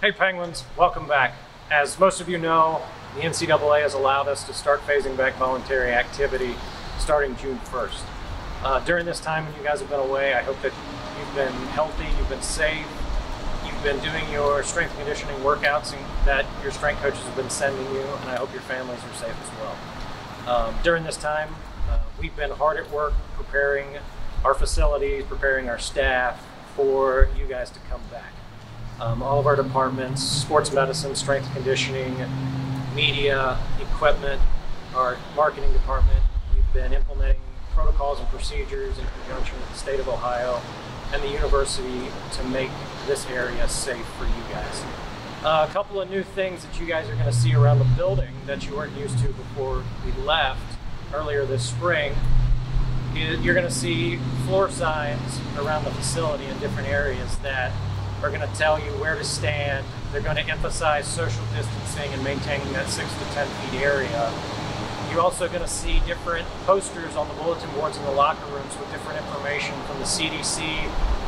Hey Penguins, welcome back. As most of you know, the NCAA has allowed us to start phasing back voluntary activity starting June 1st. Uh, during this time when you guys have been away, I hope that you've been healthy, you've been safe, you've been doing your strength conditioning workouts that your strength coaches have been sending you, and I hope your families are safe as well. Um, during this time, uh, we've been hard at work preparing our facilities, preparing our staff for you guys to come back. Um, all of our departments, sports medicine, strength conditioning, media, equipment, our marketing department, we've been implementing protocols and procedures in conjunction with the state of Ohio and the university to make this area safe for you guys. Uh, a couple of new things that you guys are going to see around the building that you weren't used to before we left earlier this spring. You're going to see floor signs around the facility in different areas that are going to tell you where to stand. They're going to emphasize social distancing and maintaining that six to 10 feet area. You're also going to see different posters on the bulletin boards in the locker rooms with different information from the CDC,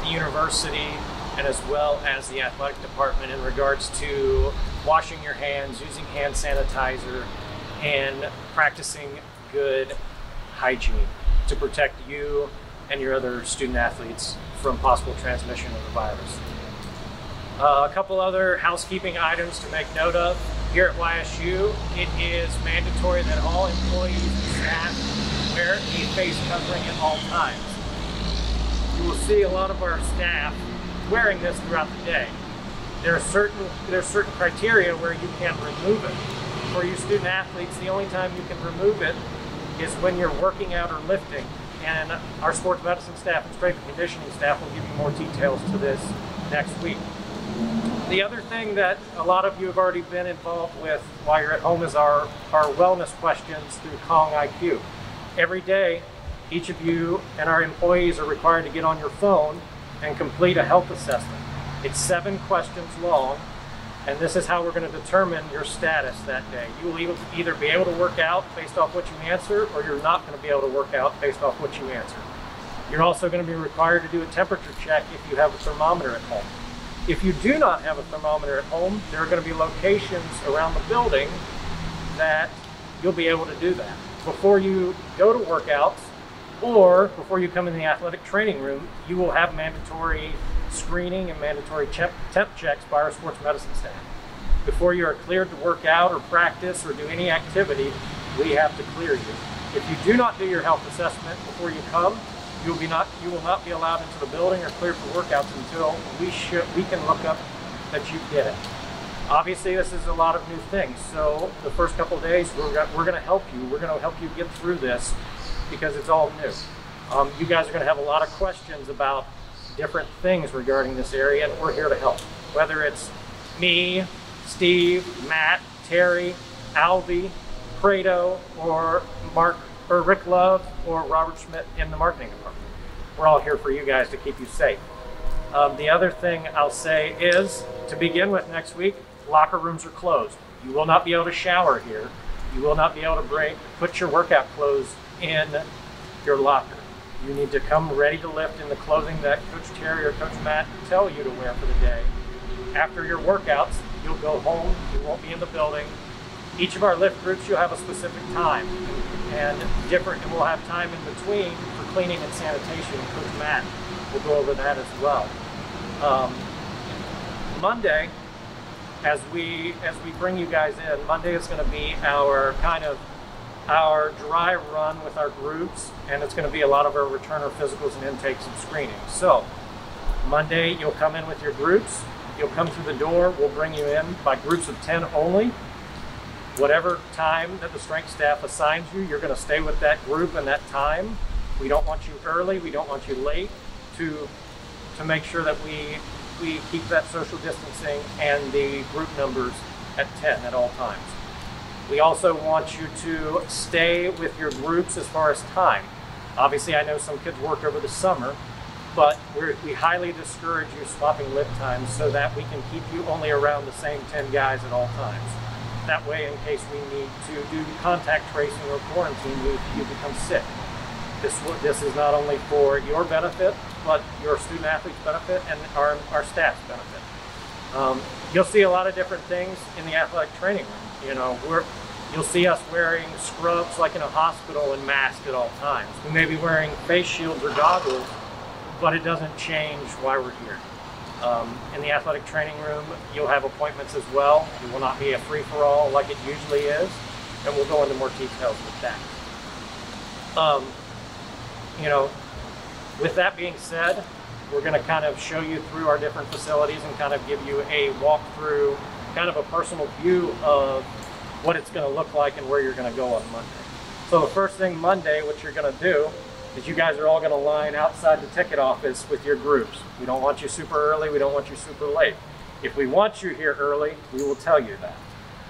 the university, and as well as the athletic department in regards to washing your hands, using hand sanitizer, and practicing good hygiene to protect you and your other student athletes from possible transmission of the virus. Uh, a couple other housekeeping items to make note of. Here at YSU, it is mandatory that all employees and staff wear a face covering at all times. You will see a lot of our staff wearing this throughout the day. There are certain there's certain criteria where you can remove it. For you student athletes, the only time you can remove it is when you're working out or lifting. And our sports medicine staff and strength and conditioning staff will give you more details to this next week. The other thing that a lot of you have already been involved with while you're at home is our, our wellness questions through Kong IQ. Every day, each of you and our employees are required to get on your phone and complete a health assessment. It's seven questions long, and this is how we're going to determine your status that day. You will either be able to work out based off what you answer, or you're not going to be able to work out based off what you answer. You're also going to be required to do a temperature check if you have a thermometer at home. If you do not have a thermometer at home, there are going to be locations around the building that you'll be able to do that. Before you go to workouts, or before you come in the athletic training room, you will have mandatory screening and mandatory temp checks by our sports medicine staff. Before you are cleared to work out or practice or do any activity, we have to clear you. If you do not do your health assessment before you come, you will be not you will not be allowed into the building or cleared for workouts until we should we can look up that you did it. Obviously, this is a lot of new things. So the first couple days, we're, we're going to help you. We're going to help you get through this because it's all new. Um, you guys are going to have a lot of questions about different things regarding this area, and we're here to help. Whether it's me, Steve, Matt, Terry, Alvy, Prado, or Mark or Rick Love, or Robert Schmidt in the marketing department. We're all here for you guys to keep you safe. Um, the other thing I'll say is, to begin with next week, locker rooms are closed. You will not be able to shower here. You will not be able to bring, put your workout clothes in your locker. You need to come ready to lift in the clothing that Coach Terry or Coach Matt tell you to wear for the day. After your workouts, you'll go home, you won't be in the building. Each of our lift groups, you'll have a specific time and different, and we'll have time in between for cleaning and sanitation. Coach Matt will go over that as well. Um, Monday, as we as we bring you guys in, Monday is going to be our kind of our dry run with our groups, and it's going to be a lot of our returner physicals and intakes and screenings. So, Monday, you'll come in with your groups. You'll come through the door. We'll bring you in by groups of 10 only. Whatever time that the strength staff assigns you, you're going to stay with that group and that time. We don't want you early. We don't want you late to, to make sure that we, we keep that social distancing and the group numbers at 10 at all times. We also want you to stay with your groups as far as time. Obviously, I know some kids work over the summer, but we highly discourage you swapping lift times so that we can keep you only around the same 10 guys at all times. That way, in case we need to do contact tracing or quarantine you if you become sick. This, this is not only for your benefit, but your student athlete's benefit and our, our staff's benefit. Um, you'll see a lot of different things in the athletic training room. You know, we're, you'll see us wearing scrubs like in a hospital and masks at all times. We may be wearing face shields or goggles, but it doesn't change why we're here. Um, in the athletic training room, you'll have appointments as well. It will not be a free-for-all like it usually is, and we'll go into more details with that. Um, you know, with that being said, we're going to kind of show you through our different facilities and kind of give you a walkthrough, kind of a personal view of what it's going to look like and where you're going to go on Monday. So the first thing Monday, what you're going to do is you guys are all going to line outside the ticket office with your groups. We don't want you super early. We don't want you super late. If we want you here early, we will tell you that.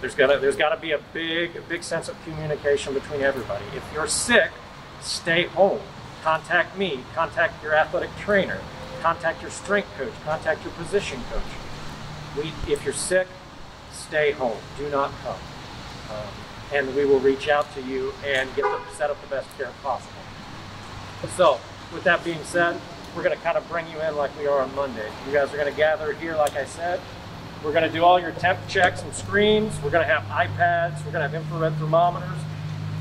There's got to there's got to be a big big sense of communication between everybody. If you're sick, stay home. Contact me. Contact your athletic trainer. Contact your strength coach. Contact your position coach. We, if you're sick, stay home. Do not come. Um, and we will reach out to you and get the, set up the best care possible. So, with that being said, we're going to kind of bring you in like we are on Monday. You guys are going to gather here, like I said. We're going to do all your temp checks and screens. We're going to have iPads. We're going to have infrared thermometers.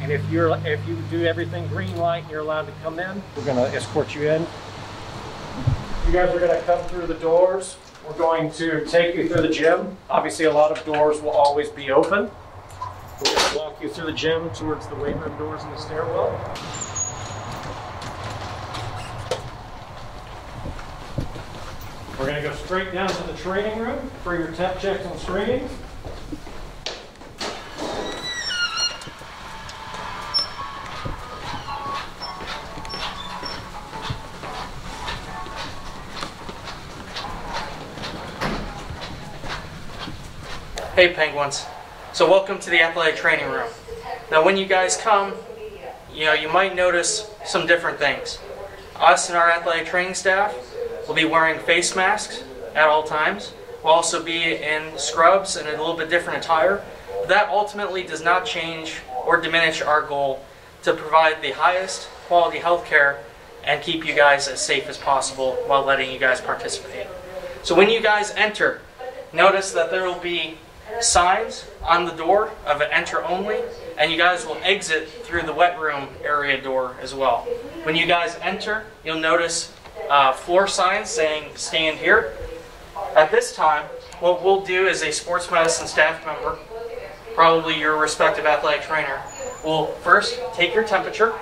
And if you're if you do everything green light you're allowed to come in, we're going to escort you in. You guys are going to come through the doors. We're going to take you through the gym. Obviously, a lot of doors will always be open. We're to walk you through the gym towards the weight room doors and the stairwell. We're going to go straight down to the training room for your temp checks and screenings. Hey Penguins. So welcome to the athletic training room. Now when you guys come, you know, you might notice some different things. Us and our athletic training staff will be wearing face masks at all times. We'll also be in scrubs and a little bit different attire. That ultimately does not change or diminish our goal to provide the highest quality health care and keep you guys as safe as possible while letting you guys participate. So when you guys enter, notice that there will be signs on the door of an enter only, and you guys will exit through the wet room area door as well. When you guys enter, you'll notice uh, floor signs saying stand here. At this time, what we'll do as a sports medicine staff member, probably your respective athletic trainer, will first take your temperature.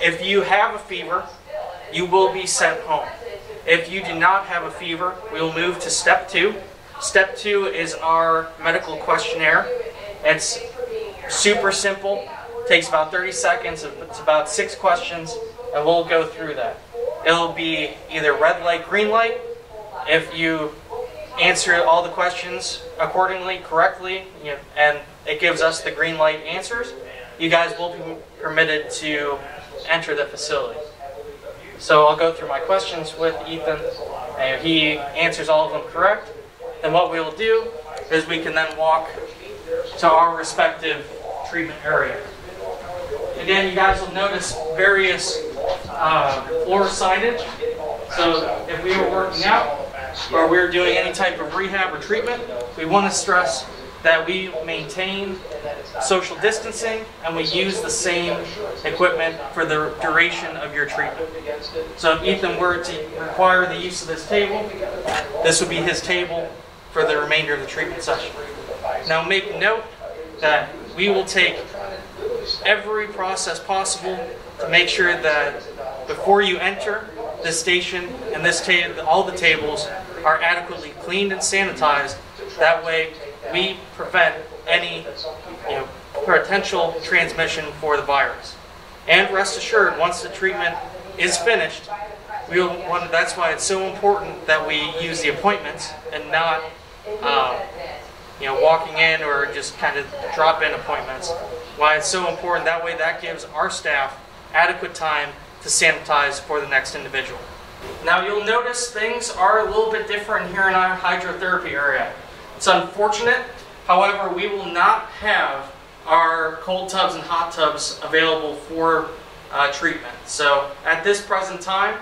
If you have a fever, you will be sent home. If you do not have a fever, we will move to step two. Step two is our medical questionnaire. It's super simple, takes about 30 seconds, it's about six questions, and we'll go through that. It'll be either red light, green light. If you answer all the questions accordingly, correctly, you know, and it gives us the green light answers, you guys will be permitted to enter the facility. So I'll go through my questions with Ethan, and if he answers all of them correct, then what we will do is we can then walk to our respective treatment area. Again, you guys will notice various uh, floor signage. So if we were working out or we are doing any type of rehab or treatment, we want to stress that we maintain social distancing and we use the same equipment for the duration of your treatment. So if Ethan were to require the use of this table, this would be his table for the remainder of the treatment session. Now make note that we will take every process possible to make sure that before you enter this station and this all the tables are adequately cleaned and sanitized. That way we prevent any you know, potential transmission for the virus. And rest assured, once the treatment is finished, we'll want, that's why it's so important that we use the appointments and not um, you know, walking in or just kind of drop in appointments. Why it's so important, that way that gives our staff adequate time to sanitize for the next individual. Now you'll notice things are a little bit different here in our hydrotherapy area. It's unfortunate, however, we will not have our cold tubs and hot tubs available for uh, treatment. So at this present time,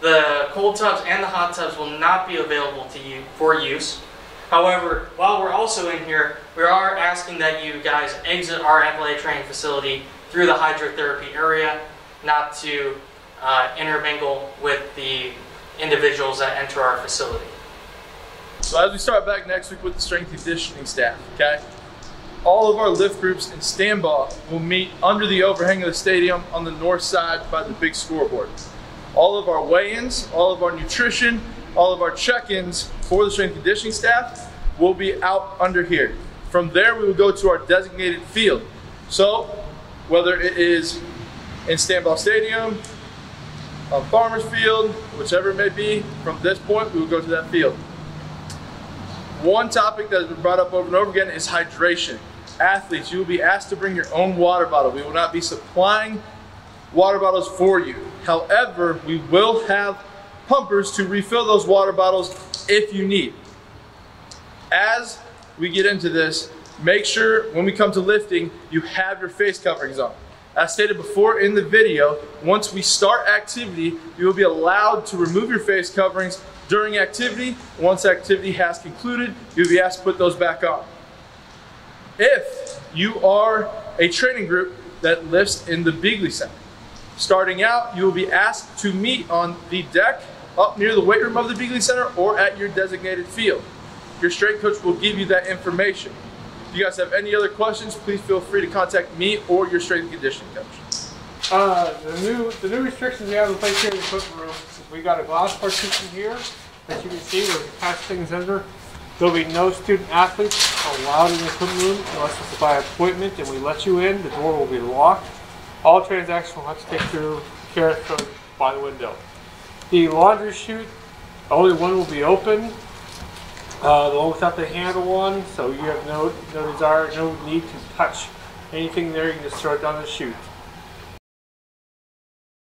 The cold tubs and the hot tubs will not be available to you for use. However, while we're also in here, we are asking that you guys exit our FLA training facility through the hydrotherapy area, not to uh, intermingle with the individuals that enter our facility. So as we start back next week with the strength conditioning staff, okay? All of our lift groups in standby will meet under the overhang of the stadium on the north side by the big scoreboard. All of our weigh-ins, all of our nutrition, all of our check-ins for the strength conditioning staff will be out under here. From there, we will go to our designated field. So whether it is in Stambaugh Stadium, on Farmers Field, whichever it may be, from this point, we will go to that field. One topic that has been brought up over and over again is hydration. Athletes, you will be asked to bring your own water bottle. We will not be supplying water bottles for you. However, we will have pumpers to refill those water bottles if you need. As we get into this, make sure when we come to lifting, you have your face coverings on. As stated before in the video, once we start activity, you will be allowed to remove your face coverings during activity. Once activity has concluded, you'll be asked to put those back on. If you are a training group that lifts in the Beeghly Center, starting out, you will be asked to meet on the deck up near the weight room of the Beeghly Center or at your designated field. Your strength coach will give you that information. If you guys have any other questions, please feel free to contact me or your strength and conditioning coach. Uh, the new the new restrictions we have in place here in the equipment room we got a glass partition here that you can see where we patch things under. There'll be no student athletes allowed in the equipment room unless it's by appointment and we let you in. The door will be locked. All transactions will have to take through carousel by the window. The laundry chute, only one will be open. Uh, the one without the handle on, so you have no no desire, no need to touch anything there. You can just throw it down the chute.